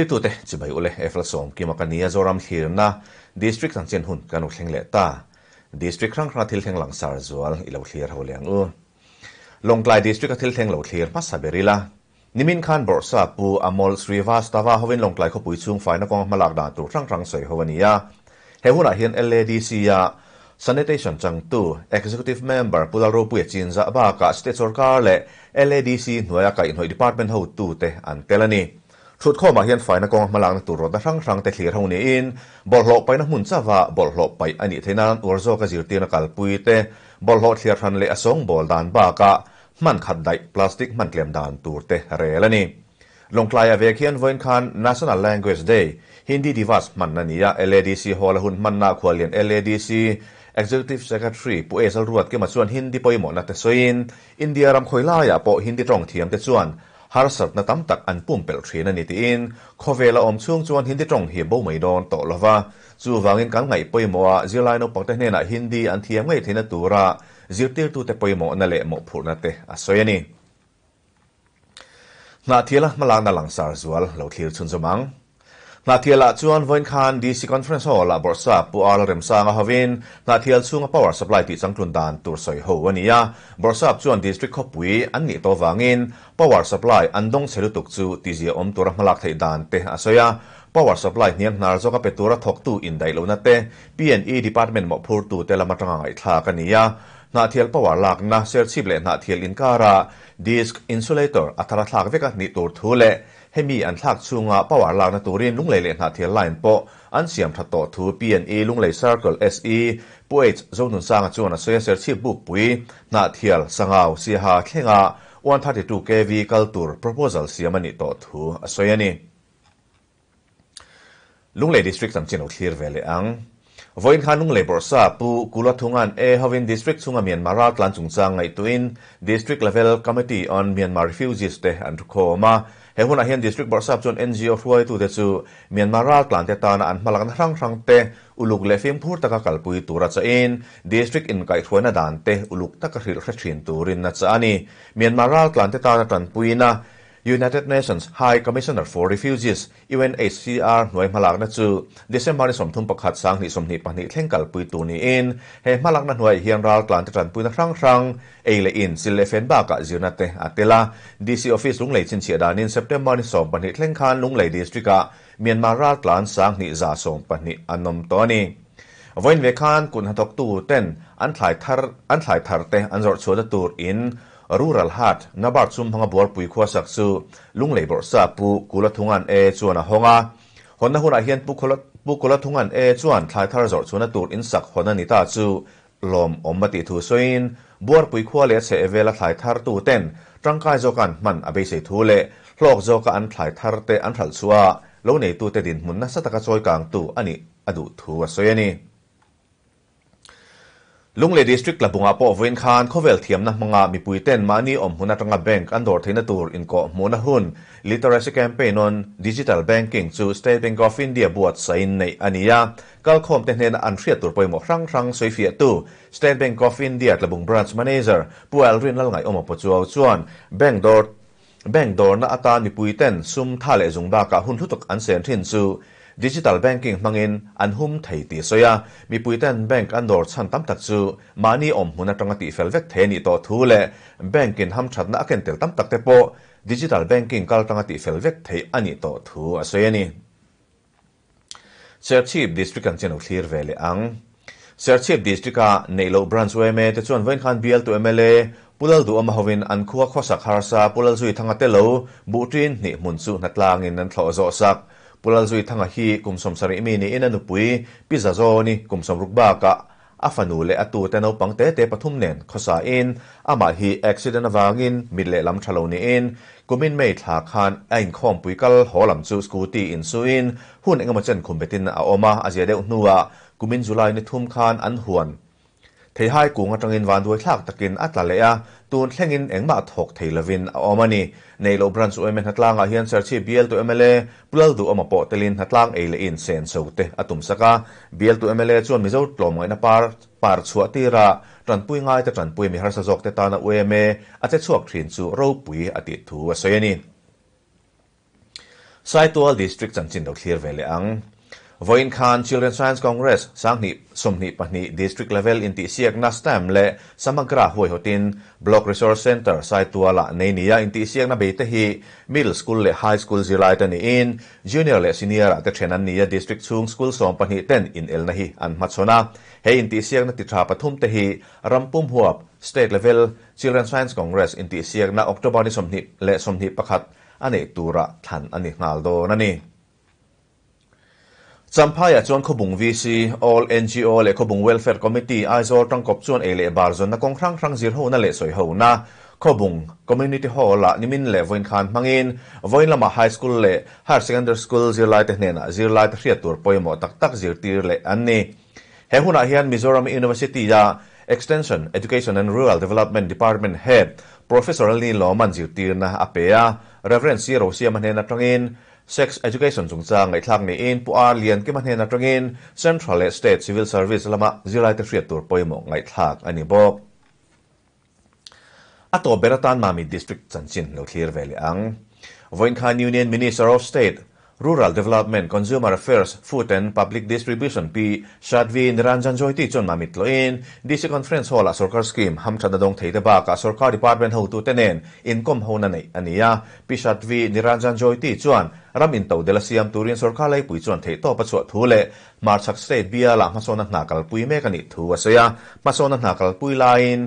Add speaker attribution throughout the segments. Speaker 1: ที่ตัวเตจะไปอุลเลเอฟลสมกิมกันนี้โซรำคีรนาดิสตริกต่างเช่นหุ่นการอุเชงเลต้าดิสตริกครั้งคราที่เชงหลังซาร์จวลอิลาวคีร์เฮลียงอือลงกลายดิสตริกที่เชงหลังคีร์มาซาเบริลานิมินคันบอร์ซาปูอามอลสรีวาสตาวาฮวินลงกลายเขาปุ๋ยซุงไฟนักกองมาลากดาตัครั้งครั้งสวยฮวานิยาเฮฮุนอาเฮียนเอลเลดีซียา Sanitation chang tu, executive member Pudaro Puya Chinza Abaka State Sorkar le เล d c Nuaya Kain Hoi Department Hau Tu Te Antelani. Antelani. สุดข้อมาเฮียนฝ่ายนักกองมาลังตุรดทั้งรังแต่เคลียร์ท่านี้อินบอลหลบไปนักมุนซาวาบอลหลบไปอันนี้เทนันอุรโซกจิรตีนักลปุยเตบอลหลบเสียรทันเลอสองบอลดานบากะมันขัดได้พลาสติกมันเกลียมดานตูรเตเรลนี่ลงคลายเวกียนเวนคัน National Language Day ฮินดีดีวัสมันนันนีเย LADC ฮอลหุ่นมันนาควาเลียน LADC Executive Secretary ปู้เอสรวดเกี่ยมส่วนฮินดีปอยหมอนัตเตซอินอินเดียรำคอยล่ายาโปฮินดีตรงเทียมเตส่วน har sat na tam tak an pum pel thrin ani tiin khovela om chung chuan hindi tong hi bo mai don to lova chu wangin kan ngai poi mowa zilai no pakta hne na ah hindi an thiam ngai thena tura zirtir tu te poi mo na le mo phurna te asoyani na thiela ah, malang na langsar zual lo thil chun zomang นาทีละจวนวินคานดีซีคอนเฟรนซ์ฮอลล์บอร์ซาปูอาร์เรมซังฮาวินนาทีละช่วงพาวเวอร์สปายติจังกรุนดานตัวสอยโฮวันียาบอร์ซาจวนดิสตริกคอปุยอันนี้ตัววางินพาวเวอร์สปายอันดงเซลุตุกซูติเซอมตัวรัมลักไทดานเตะอสอยาพาวเวอร์สปายเนียงนาร์โซกับเปตัวรัทอกตูอินไดโลนัตเต้พีเอ็นอีดีพาร์ตเมนต์มอพูร์ตูเตลามาตรังไอทากันียานาทีละพาวเวอร์หลักนาเซ์ชิบเลนาทีละอินคาราดิสก์อินซูเลเตอร์อัตราทากเวกันนี่ตัวทูเล he mi an thak chunga power lak na turin lung lei le na thia line po an siam tha to thu pne lung lei circle se poet zonun sanga chuan a soya ser chi book pui na thial sangau si ha khenga 132 kV culture proposal siam ani to thu a soya ni lung lei district sam chin o clear vele ang วันขานุงเลบอร์ซาปูกุลทุงันเอฮาวินดิสทริกทุงอเมียนมาราตลันจุงซางไอตุอินดิสทริกเลเวลคอมมิตี้ออนเมียนมารีฟิวจิสเตอันทุโคมาเหฮุนอาเฮียนดิสทริกบอร์ซาจนเอ็นจีโอฟวยตูเดซูเมียนมาราตลันเตตานอันมาลังรังรังเตอุลุกเลฟิมพูดตะกักลปุยตูรัชอินดิสทริกอินไกทวยนาดันเตอุลุกตะกักฮิลเซชินตูรินนัชอานีเมียนมาราตลันเตตานัตันปุยนา United Nations High Commissioner for Refugees UNHCR หน่วยมาลักนะจูเดซมารนสมทุมประคัดสางนิสมนิปนิเท่งกัลปุยตูนีอินเฮมาลักนะหน่วยเฮียนรัลกลานตรันปุยนครั้งครั้งเอเลอินซิเลเฟนบากะจิวนาเตอัตเตลาดีซีออฟฟิศลุงไลยชินเชียดานินเซปเตมเบริสมปนิเท่งคานลุงไลยดิสตริกะเมียนมารัลกลานสางนิจาสมปนิอันนมตัวนี้วันเวคานกุณฮัตตูเต้นอันถ่ายทารอันถ่ายทารเตอันจอดชัวตูวอินรูรัลฮัดนับบัตรซุ่มทั้งบัวปุยขวสักซูลุงเลบอร์ซาปูกุลทุงันเอชวนหงาหันหุนอาเฮียนปุกลปุกลทุงันเอชวนทายทาร์จอร์ชวนตูดอินสักหันนิตาซูลมอมบติทูสวินบัวปุยขวเลสเอเวลทายทาร์ตูเต้นรัางกายโจกันมันอเบสิทูเลโลกโจกันทายทาร์เตอันทัลซัวโลเนตูเตดินมุนนัสตะกะจอยกลางตูอันนี้อดูทูวสวยนี่ลุงเลดิสทริกละบุงอาปอวินคานเขาเวลเทียมนะมังงามีปุยเต้นมานี่อมหุนัตรงาแบงก์อันดอร์เทนตูร์อินก็มูนาฮุนลิเทอเรซิแคมเปญน on digital banking จูสเตทแบงก์ออฟอินเดียบวชใส่ในอันนี้กัลคอมเทนเนอันเชียตร์ไปหมดครั้งครั้งสวยเฟียตูสเตทแบงก์ออฟอินเดียละบุงบร b น a ์แมเนเจอร์ปูเอลรินละไงอมอปจูอวชวนแบงก์ดอร์แบงก์ดอร์นะอัตานมีปุยเต้นซุ่มท่าเลจุงบากะหุนทุตกอันเซนทินจู digital banking mangin an hum thei ti soya mi puiten bank an dor chan tam tak chu mani om huna tanga ti fel vek the ni to thu le bank in ham that na ken tel tam tak te po digital banking kal tanga ti fel vek thei ani to thu asoya ni Churchip district kan chen thlir vele ang Churchip district ka Nelo branch weme te chuan vein khan BL to MLA pulal du ama hovin an khuwa khosa kharsa pulal zui thanga te lo butin ni mun chu natlang in an thlo zo sak pulan zui thanga hi kumsom sari mi ni ina nupui pizza zoni kumsom rukbaka afanu le atu te no pangte te pathum nen khosa in ama hi accident awangin mille lam thalo ni in kumin mei tha khan ain khom pui kal holam chu scooty in suin hun engama chen khumbetin a oma azia de nuwa kumin julai ni thum khan an huan เให้กกูงตรงอินวันด้วยลักตะกินอัตลาเลียตูนเช่งินเอ็งมาหกเทลวินออมานีในโลบรันสุเอเมนทัตลางอาเฮียนเซอร์ชีบีเบลตัวเอเมเลปลัวดูอมาปอเตลินทัตลางเอเลอินเซนโซเตอตุมสกาบีเบลตัวเอเมเลชวนมิโซตลมไงนะปาร์ปาร์ชัวตีระตันปุยง่ายแต่ตันปุยมีฮาร์สจอกเตตานาเอเมอาจจะชวกทรินสูโรปุยอติถูวเซนีไซตัวดิสตริกจันจินดอกเทียร์เวลอังวอินคานชิลเดนซ์แอนด์คอนเกรสสังนิสมนิปนิดิสตริกเลเวลอินี่เสียงนัสเตมและสมกราห่วยหตินบล็อกรีสอร์สเซ็นเตอร์ไซตัวละในนี้ยัอินที่เสียงนับเบตเฮมิดล์สคูลและไฮสคูลจิไรต์นี่อินจูเนียรและซีเนียร์อาจจะเช่นนี้ยังดิสตริกซุงสคูลสงปนิเต็นอินเอลนาี่อันมัตโซนาเฮอินที่เสียงนับติดชาปทุมเตฮีรัมปุ่มหัวสเตทเลเวลชิลเดนซ์แอนด์คอนเกรสอินที่เสียงนับออกตัวบอลนิสมนิและสมนิปขัดอันนี้ตัวละทันอันนี้นาลโดนันนี่ champaya chuan khobung vc all ngo le khobung welfare committee aizor tangkop chuan ele bar zon na kong thrang zir ho na le soi ho na khobung community hall la nimin le voin khan mangin voin lama high school le higher secondary school zir lai te hnena zir lai te tur poimo tak tak zir tir le anni he huna hian mizoram university ya extension education and rural development department head professor ali loman zir tir na apea reverend siro siam na tangin Sex Education chung cha ngai thak ni in pu ar lian ki manhena tangin Central State Civil Service lama zilai te hriat tur poimo ngai thak ani bok ato beratan mami district chanchin lo clear vele ang voin khan union minister of state rural development consumer affairs food and public distribution p shadvi niranjan joiti chon mami tloin dc conference hall a sarkar scheme ham thada dong theite ba ka sarkar department ho tu tenen income ho na nei ania p shadvi niranjan joiti chuan รมอินโตเดลซียมตูรินสุร์คาเลยปุยจวนเทโตประชวดทูเลมาร์ชักเซบียลามาโซนักนากลปุยเมกันิทูวเสียมาโซนักนากลปุยไลน์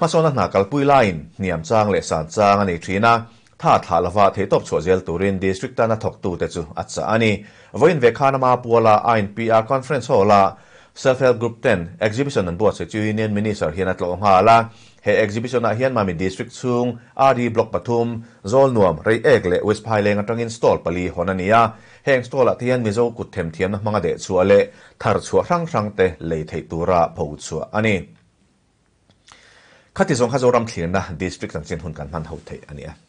Speaker 1: มาโซนักนากลปุยไลน์เนียมจางเลสานจางอันอีทีนาถ้าทาลวาเทโตชวดเยลตูรินดีสตริกตานทกตูเตจูอัจฉริยะนี้วันเวคานมาปัวลาอินพีอาร์คอนเฟรนซ์โฮลา self-help group 10 exhibition an buat se chu union minister hian atlo nga la he exhibition a hian mami district chung RD block pathum zol nuam rei ek le west phai leng atang install pali honania heng stall at hian mizo kut them thiam manga de chu ale thar chu rang rang te lei thei tura pho chu ani khati zong kha zoram thlir na district an chen hun kan man ho thei ania